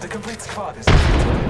The complete squad is...